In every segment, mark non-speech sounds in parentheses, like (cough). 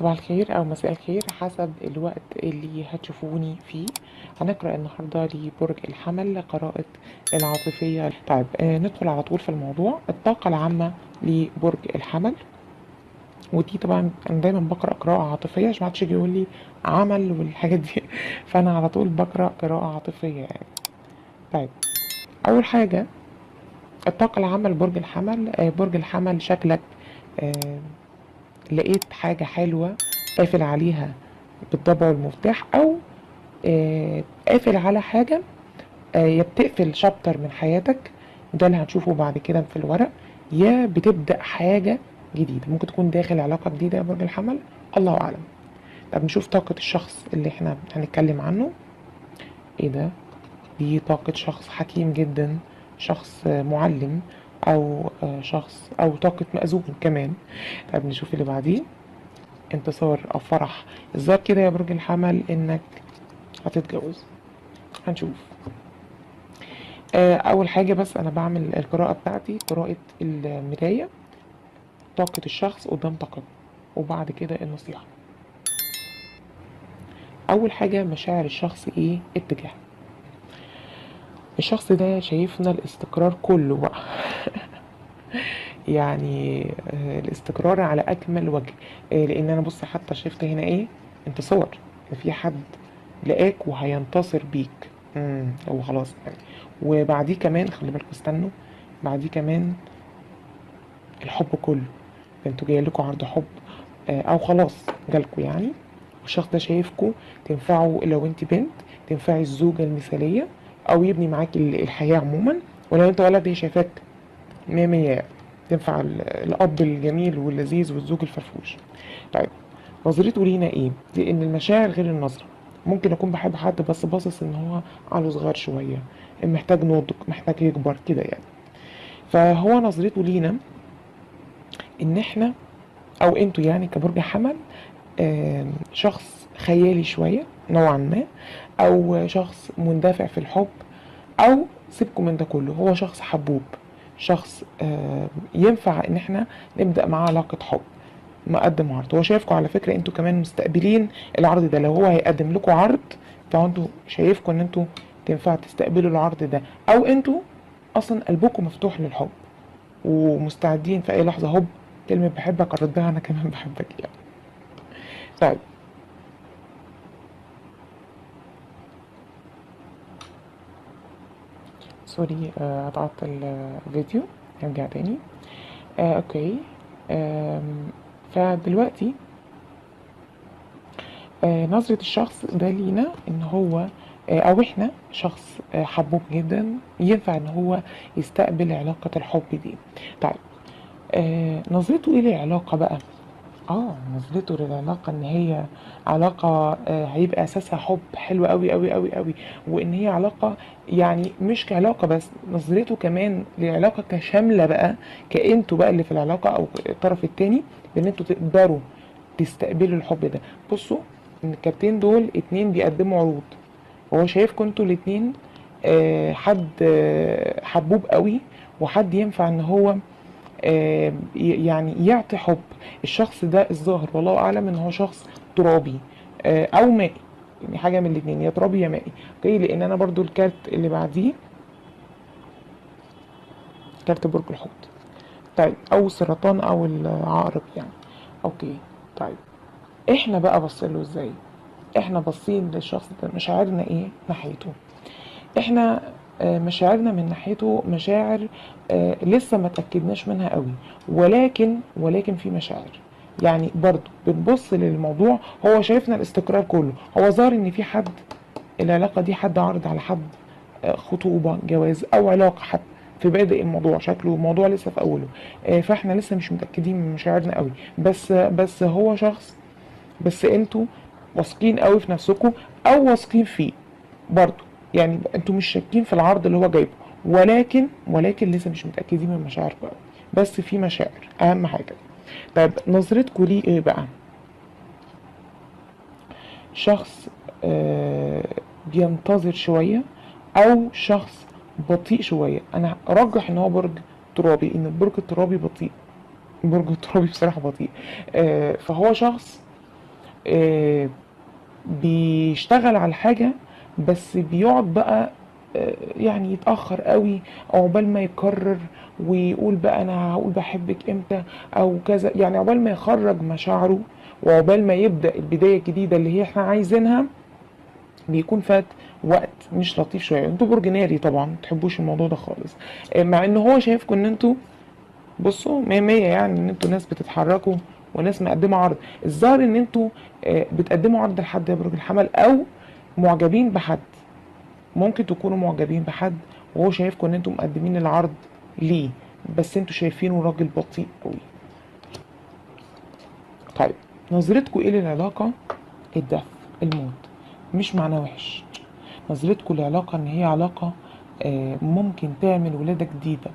صباح الخير أو مساء الخير حسب الوقت اللي هتشوفوني فيه. هنقرأ النهارده لبرج الحمل قراءة العاطفية. طيب آه ندخل على طول في الموضوع. الطاقة العامة لبرج الحمل. ودي طبعا أنا دايما بقرأ قراءة عاطفية عشان محدش يجي يقول لي عمل والحاجات دي. (laughs) فأنا على طول بقرأ قراءة عاطفية يعني. طيب أول حاجة الطاقة العامة لبرج الحمل آه برج الحمل شكلك آه لقيت حاجة حلوة قافل عليها بالضبع والمفتاح أو آه، قافل على حاجة آه، يا بتقفل شابتر من حياتك ده اللي هنشوفه بعد كده في الورق يا بتبدأ حاجة جديدة. ممكن تكون داخل علاقة جديدة يا برج الحمل الله أعلم. طب نشوف طاقة الشخص اللي إحنا هنتكلم عنه. إيه ده؟ دي طاقة شخص حكيم جدا شخص معلم. أو آه، شخص أو طاقة مأذون كمان. طيب نشوف اللي بعديه انتصار أو فرح. الظاهر كده يا برج الحمل إنك هتتجوز. هنشوف. آه، أول حاجة بس أنا بعمل القراءة بتاعتي قراءة المراية طاقة الشخص قدام طاقته وبعد كده النصيحة. أول حاجة مشاعر الشخص إيه؟ اتجاه الشخص ده شايفنا الاستقرار كله بقى. (laughs) يعني آه، الاستقرار على أكمل وجه. آه، لأن أنا بص حتى شفت هنا إيه؟ انتصار. في حد لقاك وهينتصر بيك. امم هو خلاص يعني. وبعديه كمان خلي بالكوا استنوا. بعديه كمان الحب كله. أنتوا جاي لكم عرض حب. آه، أو خلاص جالكوا يعني. والشخص ده شايفكوا تنفعوا لو انت بنت تنفعي الزوجة المثالية. أو يبني معاكي ال- الحياة عموما. ولو أنت ولد هي شايفاك مية مية تنفع ال- الأب الجميل واللذيذ والزوج الفرفوش. طيب نظرته لينا إيه؟ لأن المشاعر غير النظرة. ممكن أكون بحب حد بس باصص إن هو عقله صغير شوية محتاج نضج محتاج يكبر كده يعني. فهو نظرته لينا إن إحنا أو أنتوا يعني كبرج حمل شخص خيالي شوية نوعا ما أو شخص مندفع في الحب أو سيبكم من ده كله هو شخص حبوب شخص آم، ينفع إن إحنا نبدأ معاه علاقة حب مقدم عرض. هو شايفكم على فكرة أنتوا كمان مستقبلين العرض ده لو هو هيقدم لكم عرض فأنتوا شايفكم إن أنتوا تنفع تستقبلوا العرض ده أو أنتوا أصلا قلبكم مفتوح للحب ومستعدين في أي لحظة. هوب كلمة بحبك اردها أنا كمان بحبك يعني. طيب sorry آه، قطعت الفيديو نرجع تاني. آه، okay. آم، فدلوقتي آه، نظرة الشخص ده لينا إن هو آه، أو إحنا شخص آه، حبوب جدا ينفع إن هو يستقبل علاقة الحب دي. طيب آه، نظرته إيه للعلاقة بقى؟ آه نظرته للعلاقة إن هي علاقة آه، هيبقى أساسها حب. حلو قوي قوي قوي قوي وإن هي علاقة يعني مش كعلاقة بس نظرته كمان للعلاقة كشاملة بقى كأنتوا بقى اللي في العلاقة أو الطرف التاني بان أنتوا تقدروا تستقبلوا الحب ده. بصوا إن الكارتين دول اتنين بيقدموا عروض. هو شايفكم أنتوا الاتنين آه، حد آه، حبوب قوي وحد ينفع إن هو يعني يعطي حب. الشخص ده الظاهر والله أعلم إن هو شخص ترابي آه، أو مائي يعني حاجة من الاثنين يا ترابي يا مائي. okay؟ لأن أنا برضو الكارت اللي بعديه كارت برج الحوت. طيب أو السرطان أو العقرب يعني. okay؟ طيب إحنا بقى بصيله إزاي؟ إحنا باصين للشخص ده مشاعرنا إيه؟ ناحيته. إحنا آه، مشاعرنا من ناحيته مشاعر آه، لسه ما تأكدناش منها قوي. ولكن ولكن في مشاعر. يعني برضو بنبص للموضوع هو شايفنا الاستقرار كله. هو ظاهر إن في حد العلاقة دي حد عرض على حد آه، خطوبة جواز أو علاقة حتى في بادئ الموضوع شكله الموضوع لسه في أوله. آه، فإحنا لسه مش متأكدين من مشاعرنا قوي. بس بس هو شخص بس أنتوا واثقين قوي في نفسكم أو واثقين فيه. برضو يعني أنتوا مش شاكين في العرض اللي هو جايبه. ولكن ولكن لسه مش متأكدين من مشاعركم قوي بس في مشاعر أهم حاجة. طيب نظرتكم ليه إيه بقى؟ شخص آه بينتظر شوية أو شخص بطيء شوية. أنا أرجح إن هو برج ترابي إن البرج الترابي بطيء. برج الترابي بصراحة بطيء. آه فهو شخص آه، بيشتغل على الحاجة بس بيقعد بقى آه، يعني يتأخر قوي عقبال ما يقرر ويقول بقى أنا هقول بحبك إمتى أو كذا. يعني عقبال ما يخرج مشاعره وعقبال ما يبدأ البداية الجديدة اللي هي إحنا عايزينها بيكون فات وقت مش لطيف شوية. أنتوا برج ناري طبعا متحبوش الموضوع ده خالص. آه، مع إن هو شايفكم إن أنتوا بصوا مية مية يعني إن أنتوا ناس بتتحركوا وناس مقدمة عرض. الظاهر إن أنتوا آه، بتقدموا عرض لحد يا برج الحمل أو معجبين بحد. ممكن تكونوا معجبين بحد وهو شايفكم إن أنتوا مقدمين العرض ليه بس أنتوا شايفينه راجل بطيء قوي. طيب نظرتكم إيه للعلاقة؟ الدف الموت. مش معناه وحش. نظرتكم للعلاقة إن هي علاقة آه، ممكن تعمل ولادة جديدة.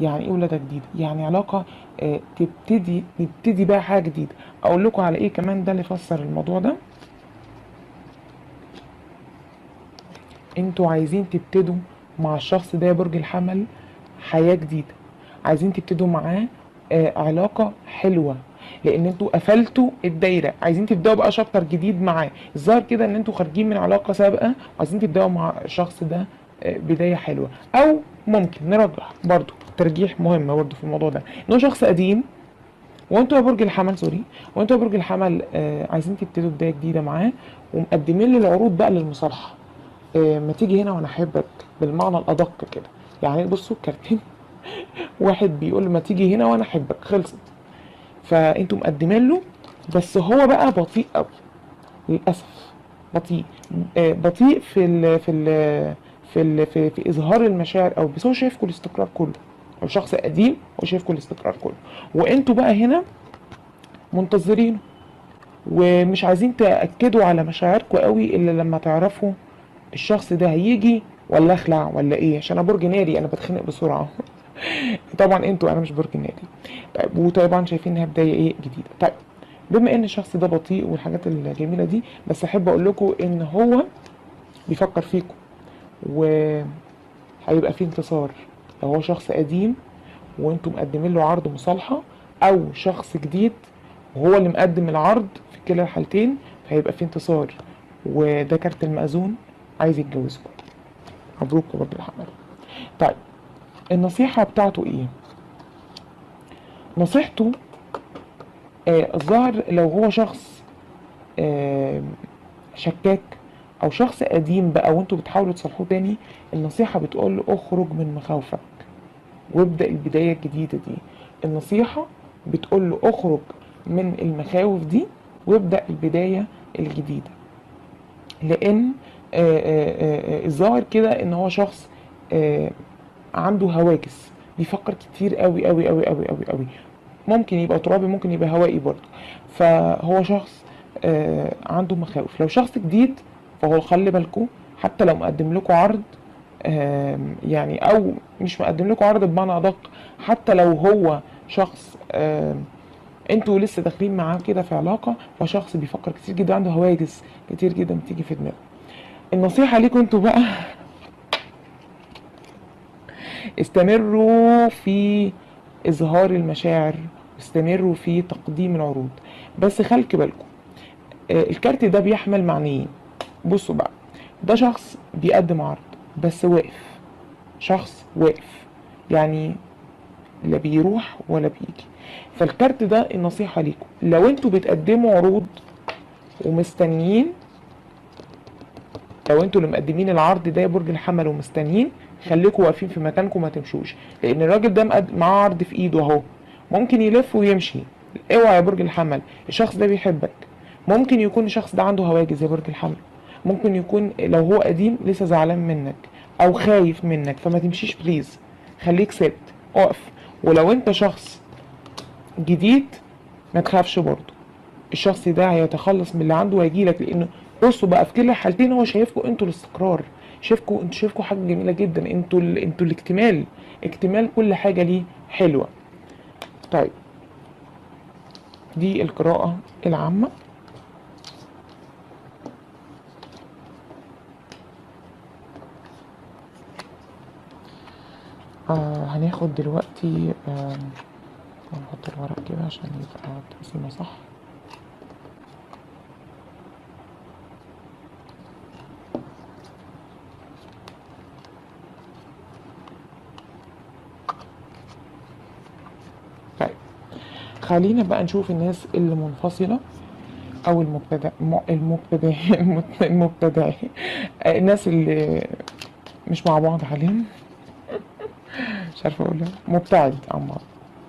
يعني إيه ولادة جديدة؟ يعني علاقة آه، تبتدي نبتدي بقى حاجة جديدة. أقول لكم على إيه كمان ده اللي يفسر الموضوع ده؟ أنتوا عايزين تبتدوا مع الشخص ده يا برج الحمل حياة جديدة. عايزين تبتدوا معاه آه، علاقة حلوة. لأن أنتوا قفلتوا الدايرة. عايزين تبدأوا بقى شابتر جديد معاه. الظاهر كده ان أنتوا خارجين من علاقة سابقة. وعايزين تبدأوا مع الشخص ده آه، بداية حلوة. أو ممكن نرجح برضو ترجيح مهم برضو في الموضوع ده. إن هو شخص قديم. وانتوا يا برج الحمل سوري. وانتوا يا برج الحمل آه عايزين تبتدوا بداية جديدة معاه. ومقدمين له العروض بقى للمصالحة. آه ما تيجي هنا وأنا أحبك بالمعنى الأدق كده. يعني بصوا الكارتين (laughs) واحد بيقول ما تيجي هنا وأنا أحبك خلصت. فأنتوا مقدمين له بس هو بقى بطيء قوي للأسف. بطيء. آه، بطيء في ال في ال في ال في, في إظهار المشاعر أو بس هو شايفكم الاستقرار كله. هو شخص قديم هو شايفكم الاستقرار كله. وأنتوا بقى هنا منتظرينه ومش عايزين تأكدوا على مشاعركم قوي إلا لما تعرفوا الشخص ده هيجي ولا أخلع ولا إيه؟ عشان أنا برج ناري أنا بتخنق بسرعة. (laughs) طبعا أنتوا أنا مش برج ناري طيب وطبعا شايفين إنها بداية إيه؟ جديدة. طيب بما إن الشخص ده بطيء والحاجات الجميلة دي بس أحب أقول لكم إن هو بيفكر فيكم. وهيبقى فيه انتصار. لو هو شخص قديم وأنتم مقدمين له عرض مصالحة أو شخص جديد وهو اللي مقدم العرض في كلا الحالتين هيبقى فيه انتصار. وده كارت المأذون. عايز يتجوزكم مبروك يا برج الحمل طيب النصيحة بتاعته إيه؟ نصيحته آه الظاهر لو هو شخص آه شكاك أو شخص قديم بقى وانتوا بتحاولوا تصلحوه تاني النصيحة بتقول له اخرج من مخاوفك وابدأ البداية الجديدة دي. النصيحة بتقول له اخرج من المخاوف دي وابدأ البداية الجديدة. لأن الظاهر كده إن هو شخص آه، عنده هواجس بيفكر كتير قوي قوي قوي قوي قوي قوي. ممكن يبقى ترابي ممكن يبقى هوائي برضه. فهو شخص آه، عنده مخاوف. لو شخص جديد فهو خلي بالكم حتى لو مقدم لكم عرض يعني أو مش مقدم لكم عرض بمعنى أدق حتى لو هو شخص أنتوا لسه داخلين معاه كده في علاقة فشخص بيفكر كتير جدا عنده هواجس كتير جدا بتيجي في دماغه. النصيحة ليكم أنتوا بقى. استمروا في إظهار المشاعر واستمروا في تقديم العروض. بس خلي بالكم آه، الكارت ده بيحمل معنيين. بصوا بقى ده شخص بيقدم عرض بس واقف. شخص واقف يعني لا بيروح ولا بيجي. فالكارت ده النصيحة ليكم لو أنتوا بتقدموا عروض ومستنيين لو أنتوا اللي مقدمين العرض ده يا برج الحمل ومستنيين خليكوا واقفين في مكانكم ما تمشوش لأن الراجل ده معاه عرض في إيده أهو. ممكن يلف ويمشي. اوعى يا برج الحمل الشخص ده بيحبك. ممكن يكون الشخص ده عنده هواجس يا برج الحمل. ممكن يكون لو هو قديم لسه زعلان منك أو خايف منك فما تمشيش بليز خليك ثابت اقف. ولو انت شخص جديد ما تخافش برضه. الشخص ده هيتخلص من اللي عنده وهيجيلك لأنه بصوا بقى في كل الحالتين هو شايفكم أنتوا الاستقرار شايفكم أنتوا شايفكم حاجة جميلة جدا أنتوا ال... أنتوا الاكتمال. اكتمال كل حاجة ليه حلوة. طيب. دي القراءة العامة. آه هناخد دلوقتي آه نحط الورق كده عشان يبقى التقسيمه صح. خلينا بقى نشوف الناس اللي منفصلة م- المبتدع المت- المبتدع (laughs) الناس اللي مش مع بعض حاليا. مش عارفة اقولها مبتعد عن بعض.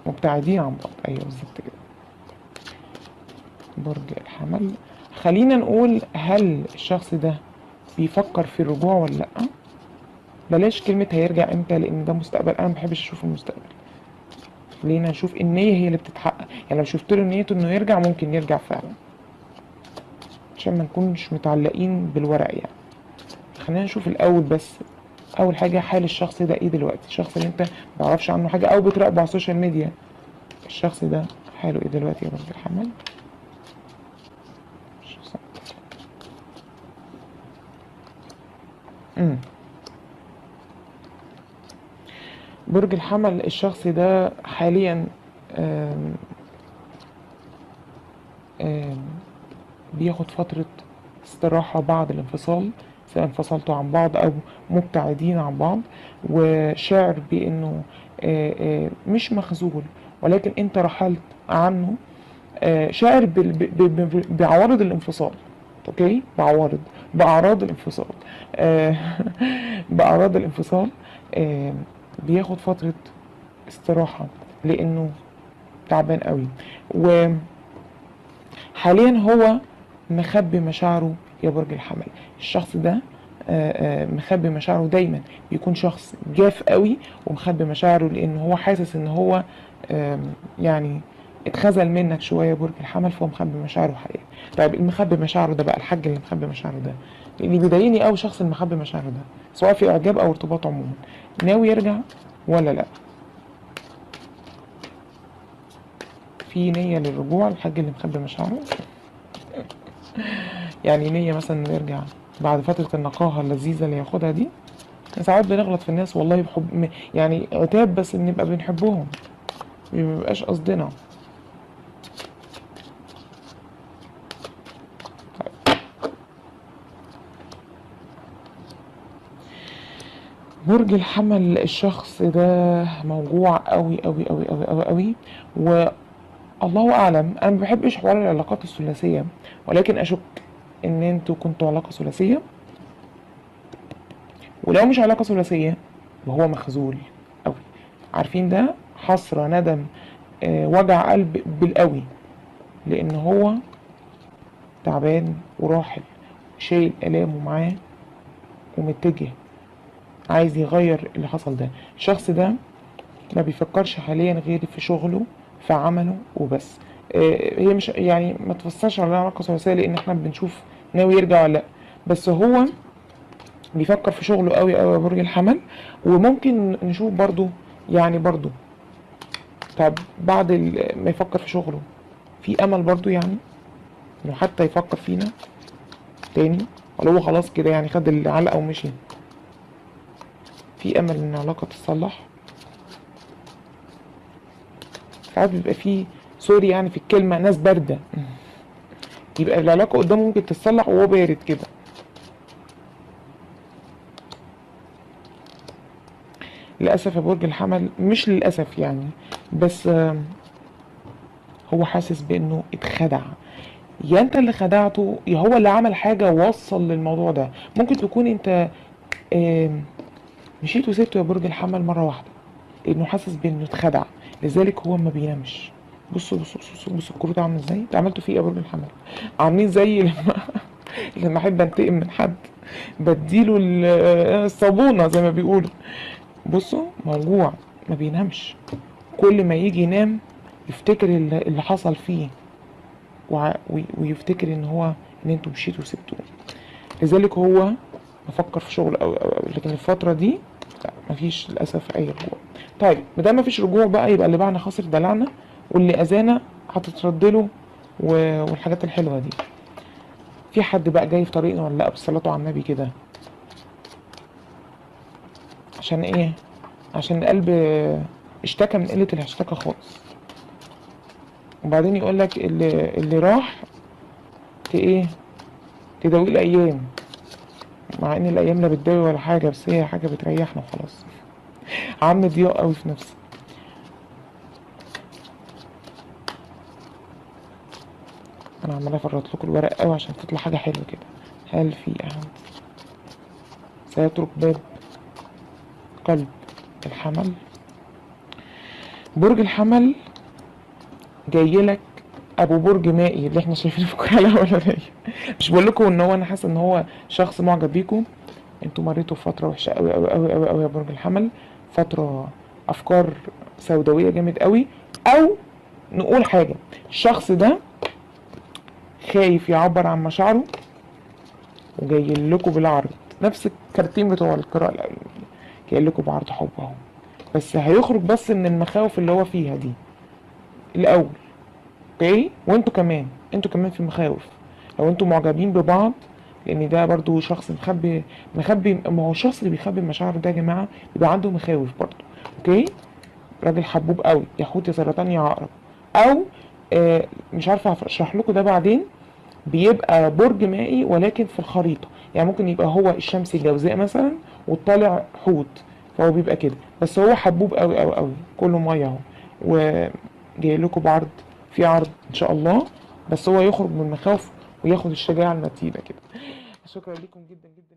مبتعدين عن بعض. أيوه بالظبط كده. برج الحمل. خلينا نقول هل الشخص ده بيفكر في الرجوع ولا لأ؟ بلاش كلمة هيرجع إمتى لأن ده مستقبل. أنا ما بحبش أشوف المستقبل. خلينا نشوف النية هي اللي بتتحقق. يعني لو شفت له نيته إنه يرجع ممكن يرجع فعلا. عشان ما نكونش متعلقين بالورق يعني. خلينا نشوف الأول بس. أول حاجة حال الشخص ده إيه دلوقتي؟ الشخص اللي أنت ما تعرفش عنه حاجة أو بتراقبه على ال social media. الشخص ده حاله إيه دلوقتي يا برج الحمل امم برج الحمل الشخص ده حاليا آم، آم، بياخد فترة استراحة بعد الانفصال سواء انفصلتوا عن بعض أو مبتعدين عن بعض. وشاعر بأنه مش مخذول ولكن أنت رحلت عنه. شاعر بعوارض الانفصال أوكي؟ بعوارض بأعراض الانفصال. (laughs) بأعراض الانفصال. بياخد فترة استراحة لأنه تعبان قوي. وحاليا هو مخبي مشاعره يا برج الحمل. الشخص ده آه، آه، مخبي مشاعره دايما. بيكون شخص جاف قوي ومخبي مشاعره لأن هو حاسس إن هو يعني اتخذل منك شوية برج الحمل فهو مخبي مشاعره حاليا طيب المخبي مشاعره ده بقى الحاج اللي مخبي مشاعره ده اللي بيضايقني قوي شخص المخبي مشاعره ده سواء في إعجاب أو ارتباط عموما ناوي يرجع ولا لأ؟ في نية للرجوع الحاج اللي مخبي مشاعره؟ (laughs) يعني نية مثلا إنه يرجع بعد فترة النقاهة اللذيذة اللي ياخدها دي؟ ساعات بنغلط في الناس والله بحب يعني عتاب بس بنبقى بنحبهم مبيبقاش قصدنا. برج الحمل الشخص ده موجوع قوي قوي قوي قوي قوي قوي. والله أعلم أنا ما بحبش حوار العلاقات الثلاثية ولكن أشك إن أنتوا كنتوا علاقة ثلاثية. ولو مش علاقة ثلاثية وهو مخذول قوي. عارفين ده؟ حسرة ندم آه، وجع قلب بالقوي. لأن هو تعبان وراحل شايل آلامه معاه ومتجه عايز يغير اللي حصل ده. الشخص ده ما بيفكرش حاليا غير في شغله في عمله وبس. آه، هي مش يعني ما تفسرش على علاقة ثلاثية لأن إحنا بنشوف ناوي يرجع ولا لأ. بس هو بيفكر في شغله قوي قوي يا برج الحمل. وممكن نشوف برضو يعني برضو طب بعد ما يفكر في شغله في أمل برضو يعني؟ إنه حتى يفكر فينا تاني؟ ولا هو خلاص كده يعني خد العلقة ومشي؟ في أمل إن العلاقة تتصلح؟ ساعات بيبقى في سوري يعني في الكلمة ناس باردة. يبقى العلاقة قدامه ممكن تتصلح وهو بارد كده. للأسف يا برج الحمل مش للأسف يعني بس هو حاسس بإنه اتخدع. يا أنت اللي خدعته يا هو اللي عمل حاجة وصل للموضوع ده. ممكن تكون أنت مشيت وسبته يا برج الحمل مرة واحدة لأنه حاسس بإنه اتخدع. لذلك هو ما بينامش. بصوا بصوا بصوا بصوا الكروت عامل إزاي؟ أنتوا عملتوا فيه إيه يا برج الحمل؟ عاملين زي (laughs) لما لما أحب أنتقم من حد بديله ال- الصابونة زي ما بيقولوا. بصوا موجوع ما بينامش. كل ما يجي ينام يفتكر اللي حصل فيه. ويفتكر إن هو إن أنتوا مشيتوا وسبتوه. لذلك هو بفكر في شغل أو لكن الفترة دي مفيش للأسف أي رجوع. طيب مادام مفيش رجوع بقى يبقى اللي باعنا خسر دلعنا واللي أذانا هتترد له والحاجات الحلوة دي. في حد بقى جاي في طريقنا ولا لأ؟ بالصلاة على النبي كده. عشان إيه؟ عشان القلب اشتكى من قلة الاشتكى خالص. وبعدين يقولك اللي, اللي راح ت إيه؟ تداوي الأيام. مع إن الأيام لا بتداوي ولا حاجة بس هي حاجة بتريحنا وخلاص عم ضياء قوي في نفسي. أنا عمال أفرط لكم الورق قوي عشان تطلع حاجة حلوة كده. هل في احد سيترك باب قلب الحمل. برج الحمل جاي لك أبو برج مائي اللي إحنا شايفينه في الكره الاولانيه مش بقول لكم إن هو أنا حاسه إن هو شخص معجب بيكم. أنتوا مريتوا بفترة وحشة قوي قوي قوي قوي قوي يا برج الحمل. فترة أفكار سوداوية جامد قوي أو نقول حاجة الشخص ده خايف يعبر عن مشاعره وجاي لكم بالعرض. نفس الكارتين بتوع القراءة الأولانية جاي لكم بعرض حب اهو بس هيخرج بس من المخاوف اللي هو فيها دي. الأول okay وأنتوا كمان. أنتوا كمان في مخاوف لو أنتوا معجبين ببعض لأن ده برضو شخص مخبي مخبي ما هو الشخص اللي بيخبي مشاعره ده يا جماعة بيبقى عنده مخاوف برضو. okay؟ راجل حبوب قوي. يا حوت يا سرطان يا عقرب. أو آه مش عارفة اشرح لكم ده بعدين. بيبقى برج مائي ولكن في الخريطة. يعني ممكن يبقى هو الشمس جوزاء مثلا والطالع حوت. فهو بيبقى كده. بس هو حبوب قوي قوي قوي. كله مية اهو. وجاي لكم بعرض في عرض إن شاء الله. بس هو يخرج من المخاوف وياخد الشجاعة المتينه كده. شكرا لكم جدا جدا.